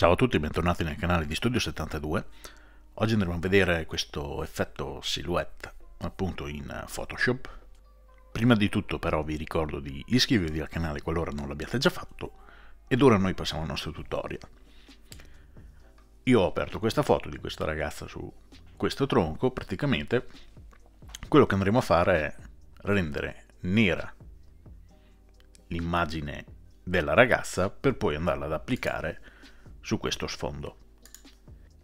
Ciao a tutti e bentornati nel canale di Studio 72. Oggi andremo a vedere questo effetto silhouette appunto in Photoshop. Prima di tutto però vi ricordo di iscrivervi al canale qualora non l'abbiate già fatto ed ora noi passiamo al nostro tutorial. Io ho aperto questa foto di questa ragazza su questo tronco, praticamente quello che andremo a fare è rendere nera l'immagine della ragazza per poi andarla ad applicare su questo sfondo.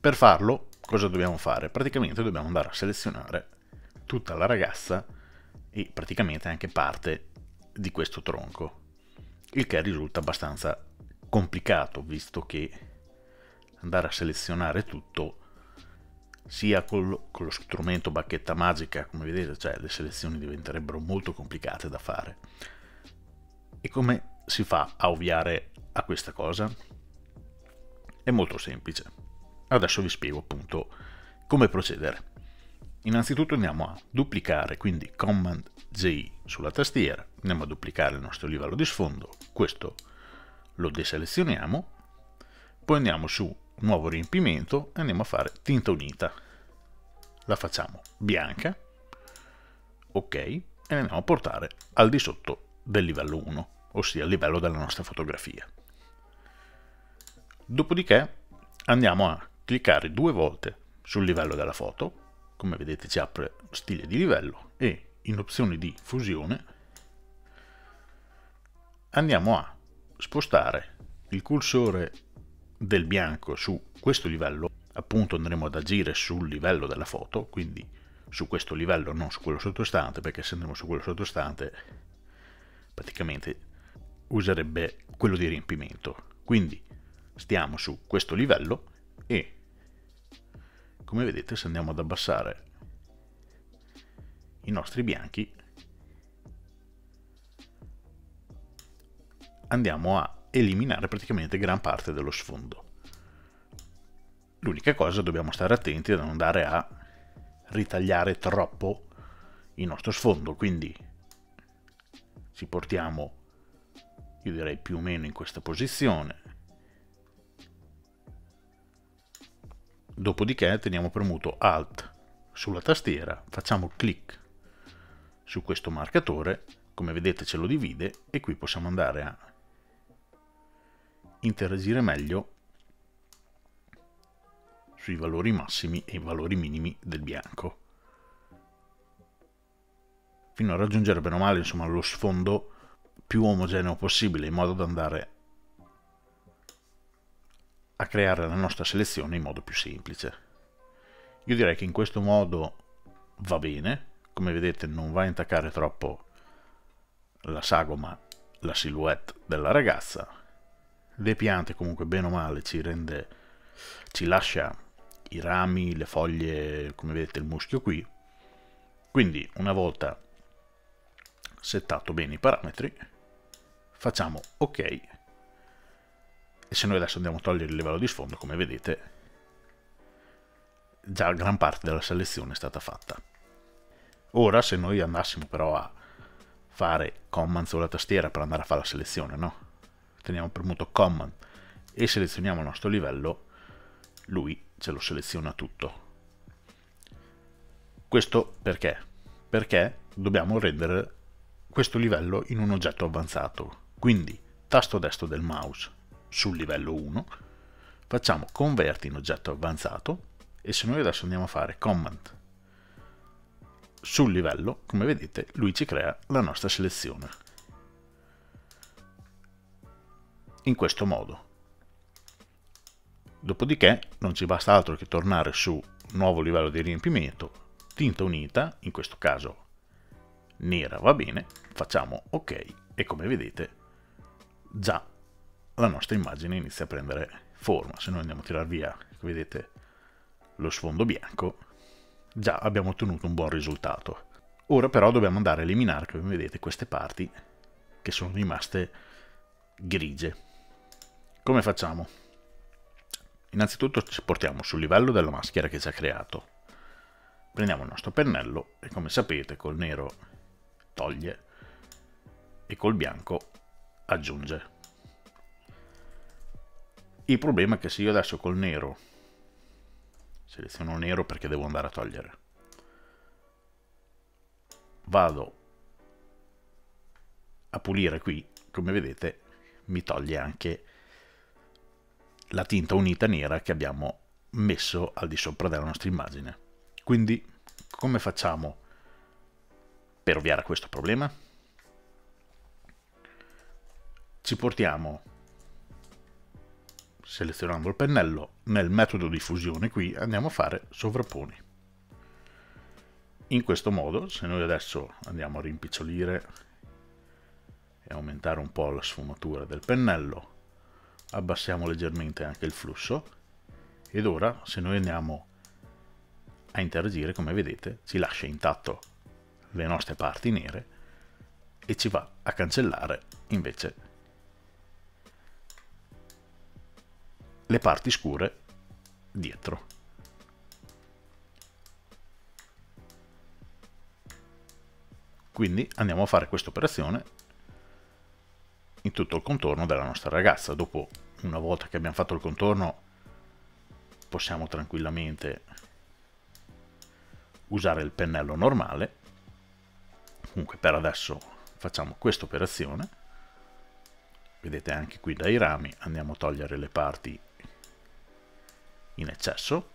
Per farlo, cosa dobbiamo fare? Praticamente dobbiamo andare a selezionare tutta la ragazza e praticamente anche parte di questo tronco, il che risulta abbastanza complicato visto che andare a selezionare tutto sia col, con lo strumento bacchetta magica, come vedete, cioè le selezioni diventerebbero molto complicate da fare. E come si fa a ovviare a questa cosa? È molto semplice. Adesso vi spiego appunto come procedere. Innanzitutto andiamo a duplicare, quindi Command J sulla tastiera, andiamo a duplicare il nostro livello di sfondo, questo lo deselezioniamo, poi andiamo su nuovo riempimento e andiamo a fare tinta unita. La facciamo bianca, ok, e andiamo a portare al di sotto del livello 1, ossia il livello della nostra fotografia. Dopodiché andiamo a cliccare due volte sul livello della foto, come vedete ci apre stile di livello e in opzioni di fusione andiamo a spostare il cursore del bianco su questo livello, appunto andremo ad agire sul livello della foto, quindi su questo livello, non su quello sottostante, perché se andremo su quello sottostante praticamente userebbe quello di riempimento. Quindi stiamo su questo livello e come vedete se andiamo ad abbassare i nostri bianchi andiamo a eliminare praticamente gran parte dello sfondo. L'unica cosa dobbiamo stare attenti ad non andare a ritagliare troppo il nostro sfondo quindi ci portiamo io direi più o meno in questa posizione Dopodiché teniamo premuto Alt sulla tastiera, facciamo clic su questo marcatore, come vedete ce lo divide e qui possiamo andare a interagire meglio sui valori massimi e i valori minimi del bianco. Fino a raggiungere bene o male insomma, lo sfondo più omogeneo possibile in modo da andare a creare la nostra selezione in modo più semplice. Io direi che in questo modo va bene, come vedete non va a intaccare troppo la sagoma, la silhouette della ragazza, le piante comunque bene o male ci rende, ci lascia i rami, le foglie, come vedete il muschio qui, quindi una volta settato bene i parametri facciamo ok e se noi adesso andiamo a togliere il livello di sfondo come vedete già gran parte della selezione è stata fatta ora se noi andassimo però a fare command sulla tastiera per andare a fare la selezione no? teniamo premuto command e selezioniamo il nostro livello lui ce lo seleziona tutto questo perché? perché dobbiamo rendere questo livello in un oggetto avanzato quindi tasto destro del mouse sul livello 1, facciamo converti in oggetto avanzato e se noi adesso andiamo a fare command sul livello, come vedete, lui ci crea la nostra selezione. In questo modo. Dopodiché non ci basta altro che tornare su nuovo livello di riempimento, tinta unita, in questo caso nera va bene, facciamo ok e come vedete già la nostra immagine inizia a prendere forma. Se noi andiamo a tirare via, vedete, lo sfondo bianco, già abbiamo ottenuto un buon risultato. Ora però dobbiamo andare a eliminare, come vedete, queste parti che sono rimaste grigie. Come facciamo? Innanzitutto ci portiamo sul livello della maschera che ci ha creato. Prendiamo il nostro pennello e come sapete col nero toglie e col bianco aggiunge Il problema è che se io adesso col nero seleziono nero perché devo andare a togliere vado a pulire qui come vedete mi toglie anche la tinta unita nera che abbiamo messo al di sopra della nostra immagine. Quindi come facciamo per ovviare a questo problema? Ci portiamo selezionando il pennello nel metodo di fusione. Qui andiamo a fare sovrapponi. In questo modo se noi adesso andiamo a rimpicciolire e aumentare un po' la sfumatura del pennello abbassiamo leggermente anche il flusso. Ed ora se noi andiamo a interagire come vedete ci lascia intatto le nostre parti nere e ci va a cancellare invece le parti scure dietro. Quindi andiamo a fare questa operazione in tutto il contorno della nostra ragazza. Dopo, una volta che abbiamo fatto il contorno, possiamo tranquillamente usare il pennello normale. Comunque per adesso facciamo questa operazione. Vedete anche qui dai rami andiamo a togliere le parti in eccesso.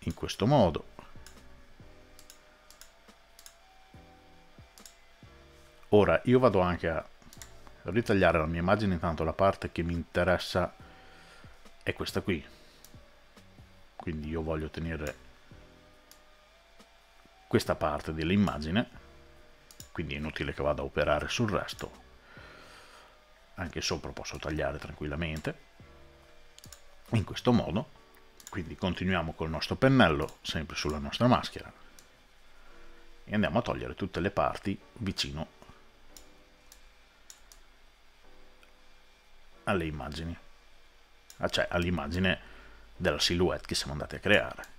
In questo modo. Ora io vado anche a ritagliare la mia immagine intanto la parte che mi interessa è questa qui. Quindi io voglio tenere questa parte dell'immagine quindi è inutile che vada a operare sul resto. Anche sopra posso tagliare tranquillamente in questo modo quindi continuiamo col nostro pennello sempre sulla nostra maschera e andiamo a togliere tutte le parti vicino alle immagini ah, cioè all'immagine della silhouette che siamo andati a creare.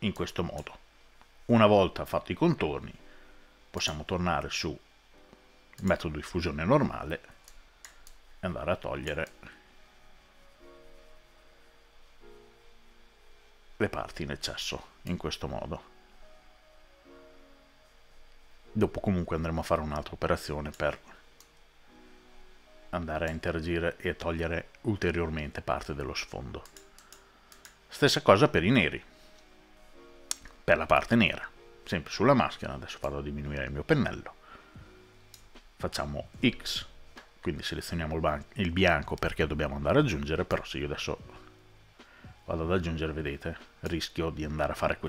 In questo modo una volta fatti i contorni possiamo tornare su metodo di fusione normale e andare a togliere le parti in eccesso in questo modo. Dopo comunque andremo a fare un'altra operazione per andare a interagire e togliere ulteriormente parte dello sfondo. Stessa cosa per i neri. Per la parte nera, sempre sulla maschera, adesso vado a diminuire il mio pennello. Facciamo X, quindi selezioniamo il, il bianco perché dobbiamo andare ad aggiungere, però se io adesso vado ad aggiungere, vedete, rischio di andare a fare co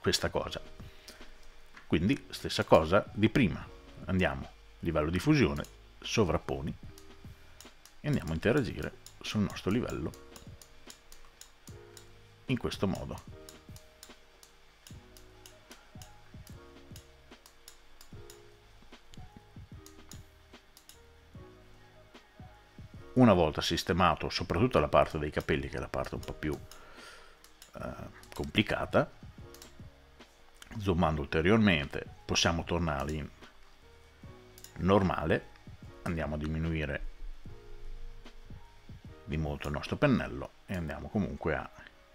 questa cosa. Quindi stessa cosa di prima, andiamo, livello di fusione, sovrapponi e andiamo a interagire sul nostro livello in questo modo. Una volta sistemato soprattutto la parte dei capelli che è la parte un po' più eh, complicata zoomando ulteriormente possiamo tornare in normale andiamo a diminuire di molto il nostro pennello e andiamo comunque a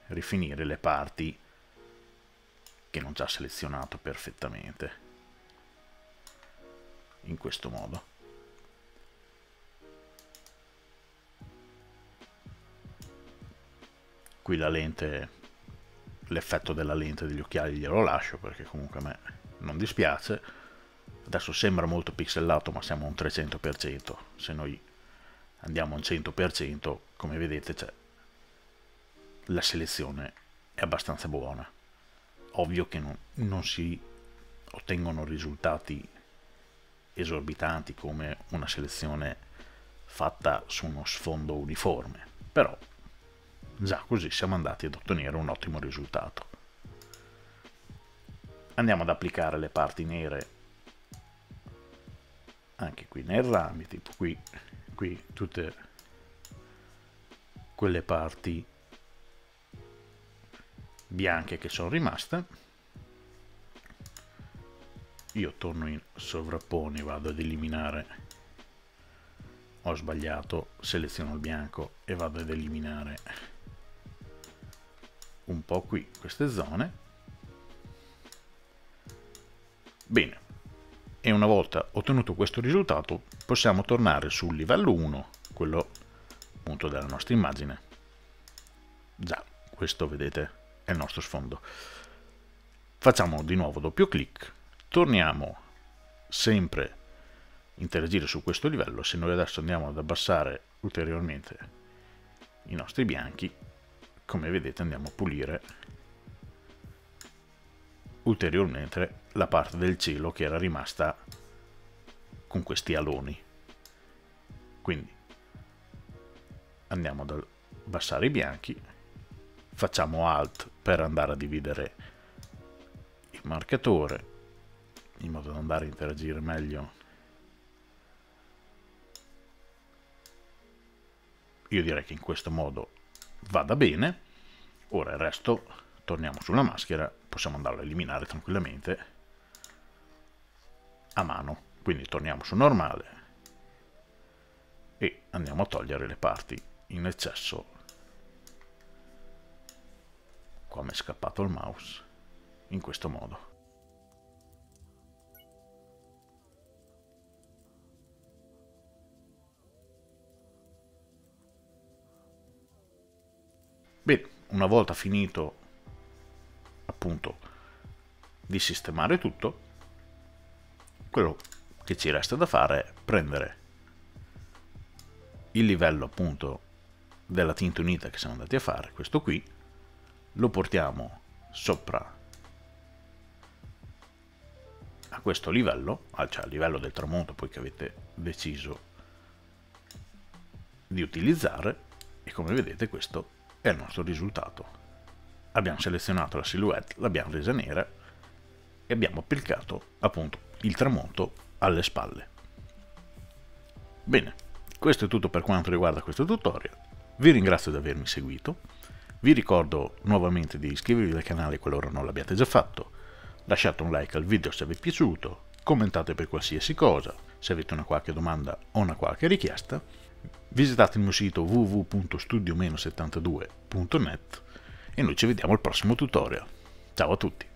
rifinire le parti che non già selezionato perfettamente in questo modo qui la lente l'effetto della lente degli occhiali glielo lascio perché comunque a me non dispiace. Adesso sembra molto pixelato ma siamo a un 300% se noi andiamo a un 100% come vedete cioè, la selezione è abbastanza buona. Ovvio che non, non si ottengono risultati esorbitanti come una selezione fatta su uno sfondo uniforme però Già così siamo andati ad ottenere un ottimo risultato. Andiamo ad applicare le parti nere anche qui nei rami, tipo qui, qui tutte quelle parti bianche che sono rimaste. Io torno in sovrapponi, vado ad eliminare ho sbagliato, seleziono il bianco e vado ad eliminare un po' qui queste zone. Bene, e una volta ottenuto questo risultato possiamo tornare sul livello 1, quello appunto della nostra immagine. Già, questo vedete è il nostro sfondo. Facciamo di nuovo doppio clic, torniamo sempre interagire su questo livello, se noi adesso andiamo ad abbassare ulteriormente i nostri bianchi, come vedete andiamo a pulire ulteriormente la parte del cielo che era rimasta con questi aloni. Quindi andiamo ad abbassare i bianchi, facciamo Alt per andare a dividere il marcatore in modo da andare a interagire meglio io direi che in questo modo vada bene. Ora il resto torniamo sulla maschera possiamo andarlo a eliminare tranquillamente a mano. Quindi torniamo su normale e andiamo a togliere le parti in eccesso. Qua mi è scappato il mouse in questo modo Bene, una volta finito appunto di sistemare tutto, quello che ci resta da fare è prendere il livello appunto della tinta unita che siamo andati a fare, questo qui, lo portiamo sopra a questo livello, cioè al livello del tramonto poi che avete deciso di utilizzare e come vedete questo è il nostro risultato. Abbiamo selezionato la silhouette, l'abbiamo resa nera e abbiamo applicato appunto il tramonto alle spalle. Bene, questo è tutto per quanto riguarda questo tutorial. Vi ringrazio di avermi seguito. Vi ricordo nuovamente di iscrivervi al canale qualora non l'abbiate già fatto. Lasciate un like al video se vi è piaciuto, commentate per qualsiasi cosa, se avete una qualche domanda o una qualche richiesta visitate il mio sito www.studio-72.net e noi ci vediamo al prossimo tutorial. Ciao a tutti!